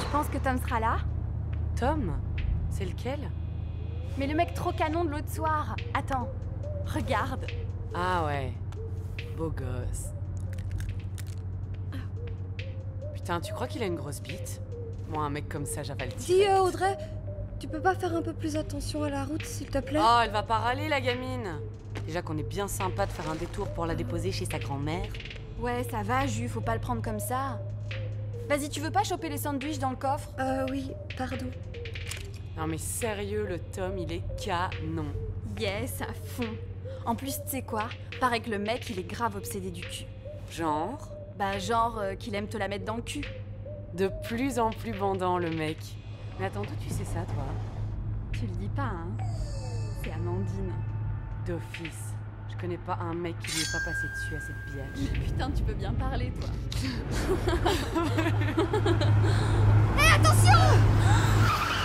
Tu penses que Tom sera là? Tom? C'est lequel? Mais le mec trop canon de l'autre soir. Attends, regarde. Ah ouais. Beau gosse. Putain, tu crois qu'il a une grosse bite? Moi, un mec comme ça, j'avale Dis, euh, Audrey, tu peux pas faire un peu plus attention à la route, s'il te plaît? Oh, elle va pas râler, la gamine Déjà qu'on est bien sympa de faire un détour pour la déposer chez sa grand-mère. Ouais, ça va, Jus, faut pas le prendre comme ça. Vas-y, tu veux pas choper les sandwichs dans le coffre? Euh, oui, pardon. Non mais sérieux, le Tom, il est canon. Yes, à fond. En plus, tu sais quoi? Paraît que le mec, il est grave obsédé du cul. Genre, Bah, genre euh, qu'il aime te la mettre dans le cul. de plus en plus bandant, le mec. Mais attends, d'où tu sais ça, toi Tu le dis pas, hein C'est Amandine. D'office. Je connais pas un mec qui lui est pas passé dessus à cette biatch. Putain, tu peux bien parler, toi.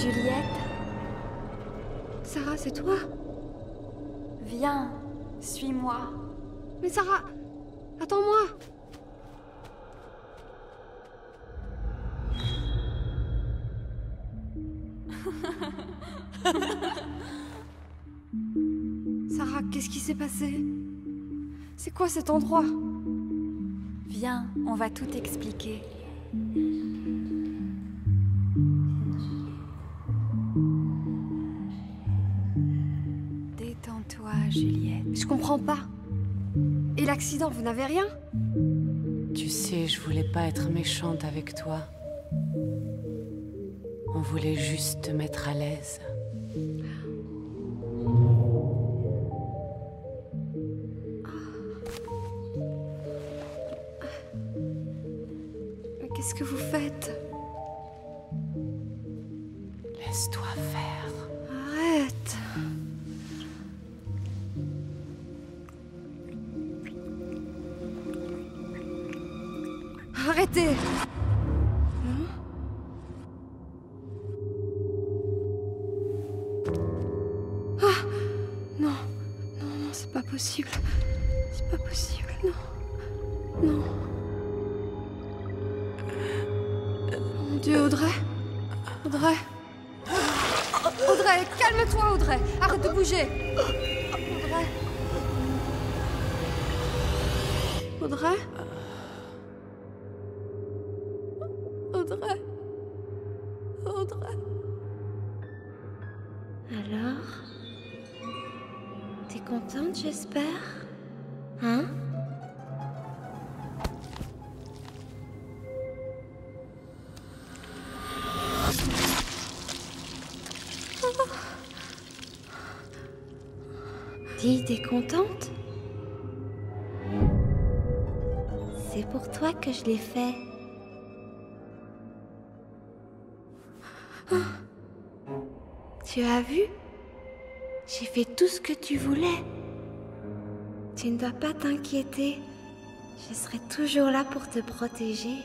Juliette, Sarah, c'est toi? Viens, suis-moi. Mais Sarah Attends-moi. Sarah, qu'est-ce qui s'est passé? C'est quoi cet endroit? Viens, on va tout expliquer. Détends-toi, Juliette. Je comprends pas. Et l'accident, vous n'avez rien? Tu sais, je voulais pas être méchante avec toi. On voulait juste te mettre à l'aise. Mais qu'est-ce que vous faites? Laisse-toi faire. Arrêtez Hein? Ah Non, non, non, c'est pas possible. C'est pas possible, non. Non. Oh mon Dieu, Audrey Audrey Audrey, calme-toi, Audrey. Arrête de bouger. Audrey. Audrey. Audrey. Alors T'es contente, j'espère? Hein? Dis, t'es contente? C'est pour toi que je l'ai fait. Tu as vu? J'ai fait tout ce que tu voulais. Tu ne dois pas t'inquiéter. Je serai toujours là pour te protéger.